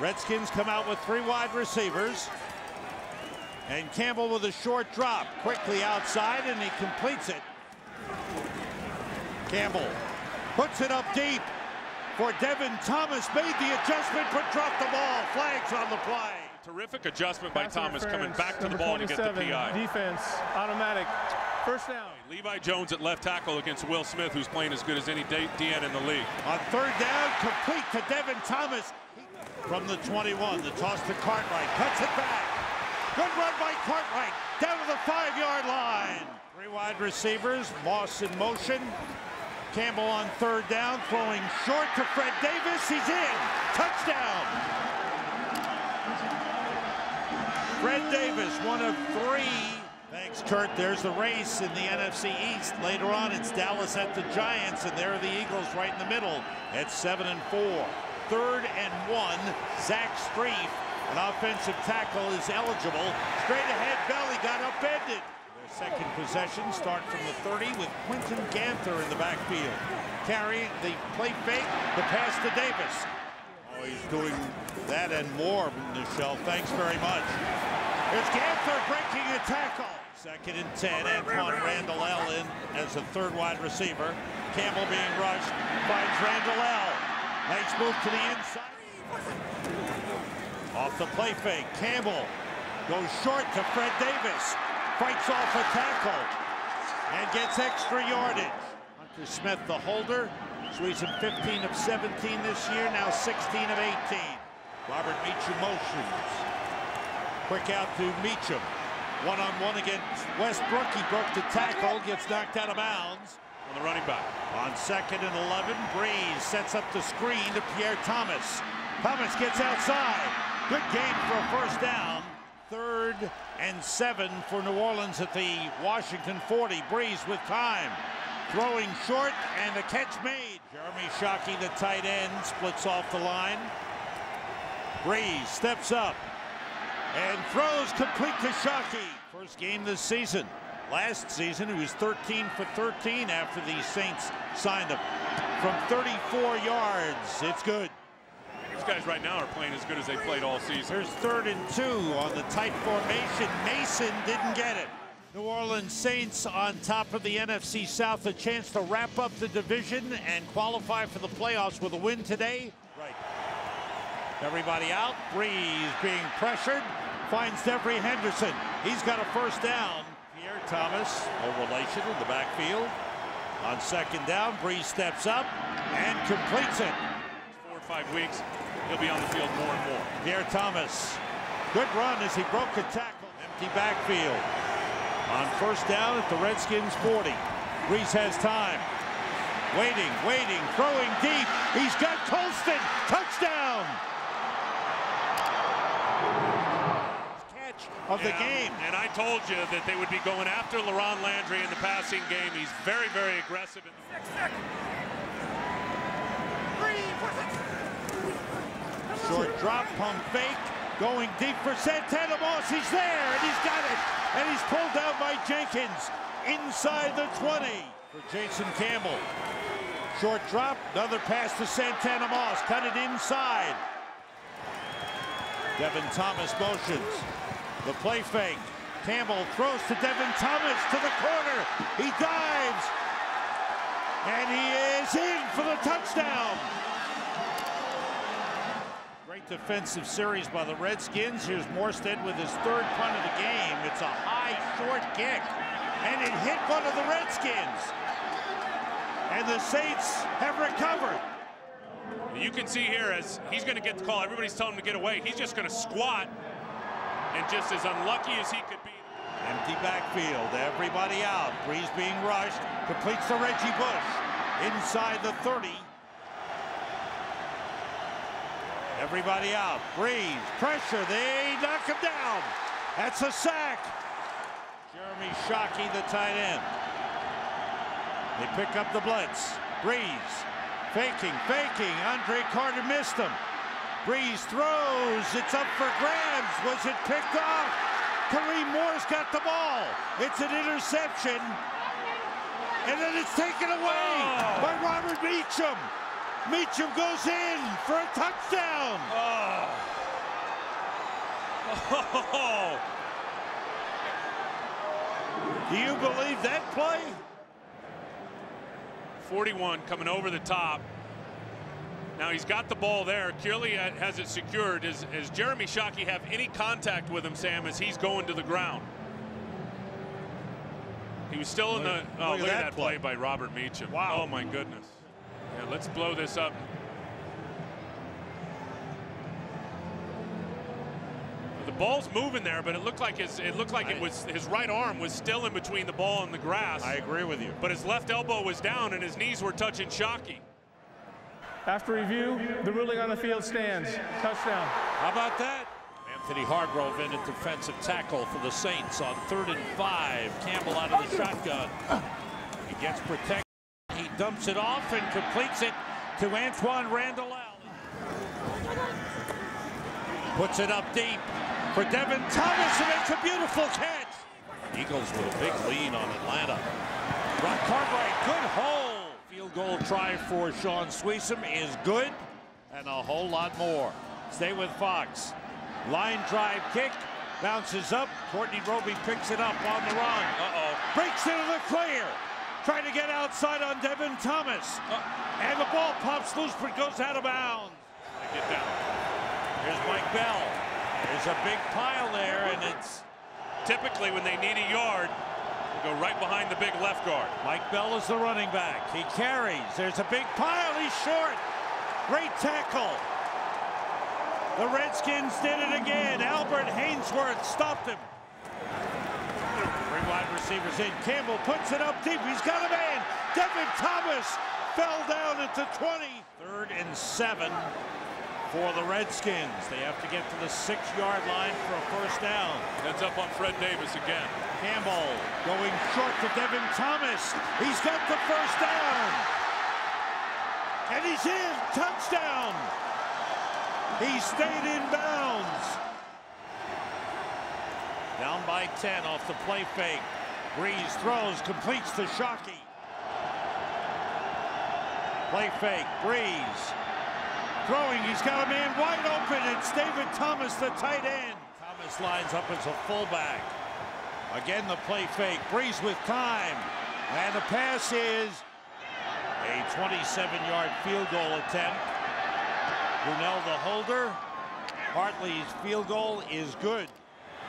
Redskins come out with three wide receivers. And Campbell with a short drop, quickly outside, and he completes it. Campbell puts it up deep for Devin Thomas. Made the adjustment, but dropped the ball. Flags on the play. Terrific adjustment by Pass Thomas coming back to the ball to get the PI. Defense, automatic. First down. Levi Jones at left tackle against Will Smith, who's playing as good as any D- DN in the league. On third down, complete to Devin Thomas. From the 21, the toss to Cartwright. Cuts it back. Good run by Cartwright. Down to the five-yard line. Three wide receivers. Moss in motion. Campbell on third down, throwing short to Fred Davis. He's in. Touchdown. Fred Davis, one of three. Thanks, Kurt. There's the race in the NFC East. Later on, it's Dallas at the Giants, and there are the Eagles right in the middle at seven and four. Third and one, Zach Strief, an offensive tackle, is eligible. Straight ahead, Belly got upended. Their second possession start from the 30 with Quinton Ganther in the backfield. Carry the play fake, the pass to Davis. Oh, he's doing that and more, Nischelle. Thanks very much. It's Ganther breaking a tackle. Second and 10, Antwaan Randle El in as a third wide receiver. Campbell being rushed, finds Randall L. Nice move to the inside. Off the play fake, Campbell goes short to Fred Davis. Fights off a tackle and gets extra yardage. Hunter Smith, the holder, squeezing 15 of 17 this year, now 16 of 18. Robert Meacham motions. Quick out to Meacham. One-on-one against Westbrook. He broke the tackle, gets knocked out of bounds. On the running back. On second and 11, Brees sets up the screen to Pierre Thomas. Thomas gets outside. Good game for a first down. Third and seven for New Orleans at the Washington 40. Brees with time. Throwing short and the catch made. Jeremy Shockey, the tight end, splits off the line. Brees steps up and throws complete to Shockey. First game this season. Last season, he was 13 for 13 after the Saints signed him. From 34 yards, it's good. These guys right now are playing as good as they played all season. There's third and two on the tight formation. Mason didn't get it. New Orleans Saints on top of the NFC South, a chance to wrap up the division and qualify for the playoffs with a win today. Right. Everybody out. Brees being pressured. Finds Devery Henderson. He's got a first down. Thomas, no relation in the backfield. On second down, Brees steps up and completes it. Four or five weeks, he'll be on the field more and more. Pierre Thomas. Good run as he broke a tackle. Empty backfield. On first down at the Redskins 40. Brees has time. Waiting, waiting, throwing deep. He's got Colston. Touchdown. Catch of the Yeah, game. And I told you that they would be going after LaRon Landry in the passing game. He's very, very aggressive. Short drop, pump fake. Going deep for Santana Moss. He's there, and he's got it. And he's pulled down by Jenkins inside the 20 for Jason Campbell. Short drop, another pass to Santana Moss. Cut it inside. Devin Thomas motions. The play fake. Campbell throws to Devin Thomas to the corner. He dives. And he is in for the touchdown. Great defensive series by the Redskins. Here's Morstead with his third punt of the game. It's a high, short kick. And it hit one of the Redskins. And the Saints have recovered. You can see here as he's going to get the call. Everybody's telling him to get away. He's just going to squat and just as unlucky as he could be. Empty backfield, everybody out. Brees being rushed, completes to Reggie Bush. Inside the 30. Everybody out. Brees, pressure, they knock him down. That's a sack. Jeremy Shockey, the tight end. They pick up the blitz. Brees, faking, faking. Andre Carter missed him. Brees throws. It's up for grabs. Was it picked off? Kareem Moore's got the ball. It's an interception. And then it's taken away Oh. by Robert Meacham. Meacham goes in for a touchdown. Oh, Oh, Do you believe that play? 41 coming over the top. Now he's got the ball there. Curley has it secured. Does, Jeremy Shockey have any contact with him, Sam, as he's going to the ground? He was still in the. Oh, look, look at, that, play. play by Robert Meacham. Wow. Oh, my goodness. Yeah, let's blow this up. The ball's moving there, but it looked like his it looked like I, it was his right arm was still in between the ball and the grass. I agree with you. But his left elbow was down and his knees were touching Shockey. After review, the ruling on the field stands. Touchdown. How about that? Anthony Hargrove in at defensive tackle for the Saints on third and five. Campbell out of the shotgun. He gets protected. He dumps it off and completes it to Antwaan Randle El. Puts it up deep for Devin Thomas and it's a beautiful catch. Eagles with a big lead on Atlanta. Rock Cartwright, good hole field goal try for Shaun Suisham is good and a whole lot more. Stay with Fox. Line drive kick. Bounces up. Courtney Roby picks it up on the run. Uh-oh. Breaks into the clear. Trying to get outside on Devin Thomas. Uh and the ball pops loose but goes out of bounds. Get down. Here's Mike Bell. There's a big pile there and it's typically when they need a yard go right behind the big left guard. Mike Bell is the running back. He carries. There's a big pile. He's short. Great tackle. The Redskins did it again. Albert Haynesworth stopped him. Three wide receivers in. Campbell puts it up deep. He's got a man. Devin Thomas fell down at the 20. Third and seven for the Redskins. They have to get to the six-yard line for a first down. Heads up on Fred Davis again. Campbell going short to Devin Thomas. He's got the first down. And he's in. Touchdown. He stayed in bounds. Down by 10 off the play fake. Brees throws, completes to Shockey. Play fake, Brees throwing. He's got a man wide open. It's David Thomas, the tight end. Thomas lines up as a fullback. Again, the play fake. Brees with time. And the pass is a 27-yard field goal attempt. Brunell the holder. Hartley's field goal is good.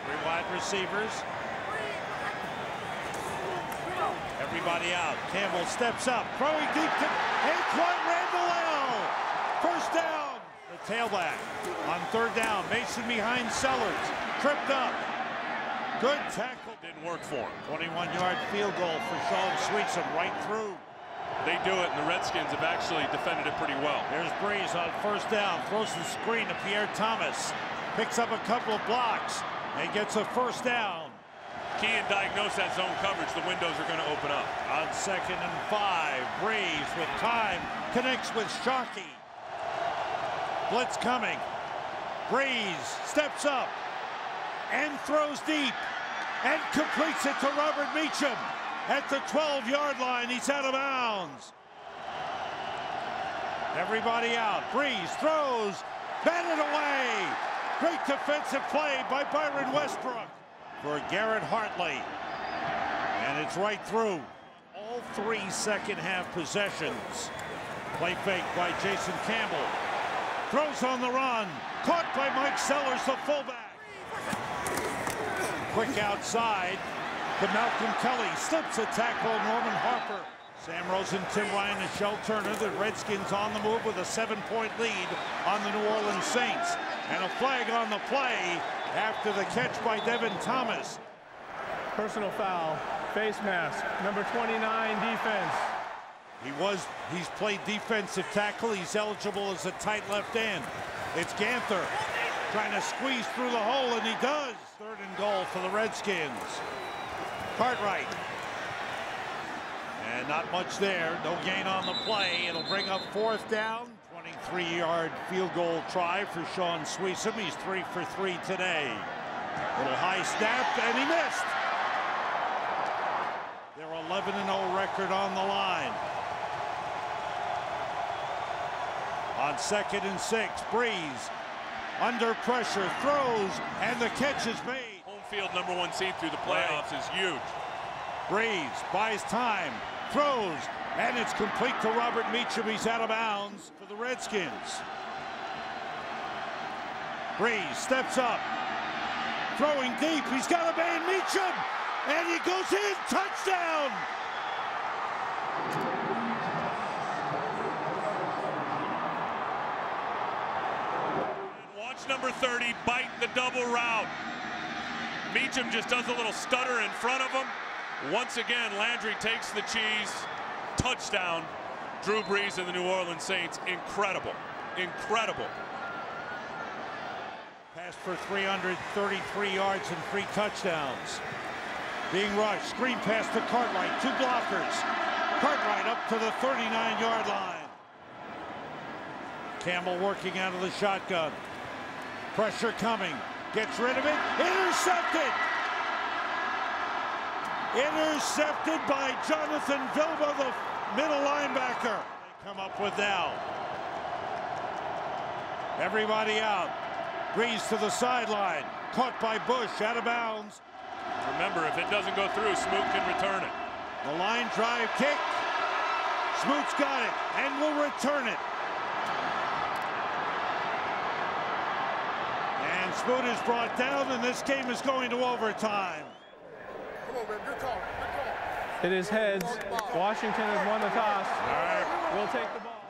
Three wide receivers. Everybody out. Campbell steps up. Throwing deep to Antwaan Randle First down. The tailback on third down. Mason behind Sellers. Tripped up. Good tackle. Didn't work for him. 21-yard field goal for Shaun Suisham right through. They do it, and the Redskins have actually defended it pretty well. There's Brees on first down. Throws the screen to Pierre Thomas. Picks up a couple of blocks and gets a first down. Key and diagnose that zone coverage. The windows are going to open up. On second and five, Brees with time connects with Shockey. Blitz coming. Brees steps up and throws deep and completes it to Robert Meacham at the 12-yard line. He's out of bounds. Everybody out. Brees throws, batted away. Great defensive play by Byron Westbrook for Garrett Hartley. And it's right through. All three second half possessions. Play fake by Jason Campbell. Throws on the run. Caught by Mike Sellers, the fullback. Quick outside to Malcolm Kelly. Slips a tackle, Norman Harper. Sam Rosen, Tim Ryan, and Shell Turner. The Redskins on the move with a seven-point lead on the New Orleans Saints. And a flag on the play after the catch by Devin Thomas. Personal foul, face mask, number 29 defense. He was, he's played defensive tackle. He's eligible as a tight left end. It's Ganther trying to squeeze through the hole, and he does. Third and goal for the Redskins. Cartwright. And not much there. No gain on the play. It'll bring up fourth down. 23-yard field goal try for Shaun Suisham. He's three for three today. Little high snap, and he missed. Their 11-0 record on the line. On second and six, Brees under pressure, throws, and the catch is made. Home field number one seed through the playoffs right. is huge. Brees buys time, throws, and it's complete to Robert Meacham. He's out of bounds for the Redskins. Brees steps up, throwing deep. He's got a man, Meacham, and he goes in. Touchdown! Number 30 bite the double route. Meacham just does a little stutter in front of him. Once again, Landry takes the cheese. Touchdown. Drew Brees and the New Orleans Saints. Incredible. Incredible. Pass for 333 yards and three touchdowns. Being rushed. Screen pass to Cartwright. Two blockers. Cartwright up to the 39-yard line. Campbell working out of the shotgun. Pressure coming. Gets rid of it. Intercepted. Intercepted by Jonathan Vilma, the middle linebacker. They come up with now. Everybody out. Brees to the sideline. Caught by Bush, out of bounds. Remember, if it doesn't go through, Smoot can return it. The line drive kick. Smoot's got it and will return it. And Smoot is brought down, and this game is going to overtime. Come on, man. Good call. Good call. It is heads. Washington has won the toss. All right. We'll take the ball.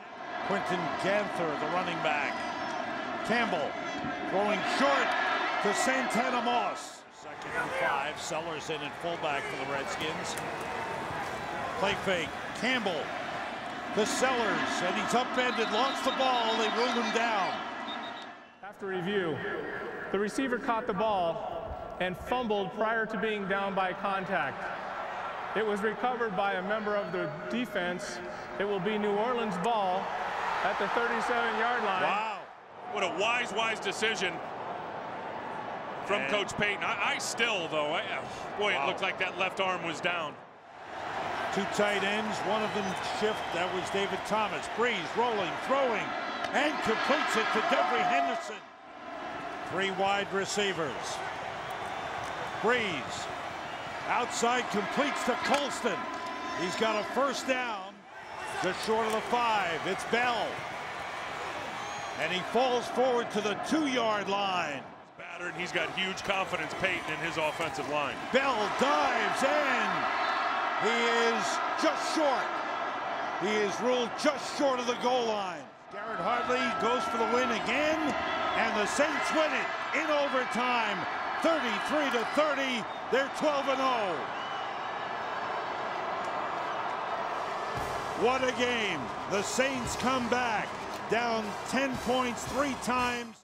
Quinton Ganther, the running back. Campbell throwing short to Santana Moss. Second and five. Sellers in at fullback for the Redskins. Play fake. Campbell to Sellers, and he's upended, lost the ball. They ruled him down. After review, the receiver caught the ball and fumbled prior to being down by contact. It was recovered by a member of the defense. It will be New Orleans ball at the 37-yard line. Wow. What a wise, wise decision from and Coach Payton. I, I still, though, I, boy, wow. it looked like that left arm was down. Two tight ends, one of them shift. That was David Thomas. Brees rolling, throwing, and completes it to Devery Henderson. Three wide receivers. Brees Outside completes to Colston. He's got a first down. Just short of the five. It's Bell. And he falls forward to the two-yard line. Battered. He's got huge confidence, Payton, in his offensive line. Bell dives in. He is just short. He is ruled just short of the goal line. Garrett Hartley goes for the win again, and the Saints win it in overtime. 33 to 30. They're 12 and 0. What a game. The Saints come back down 10 points three times.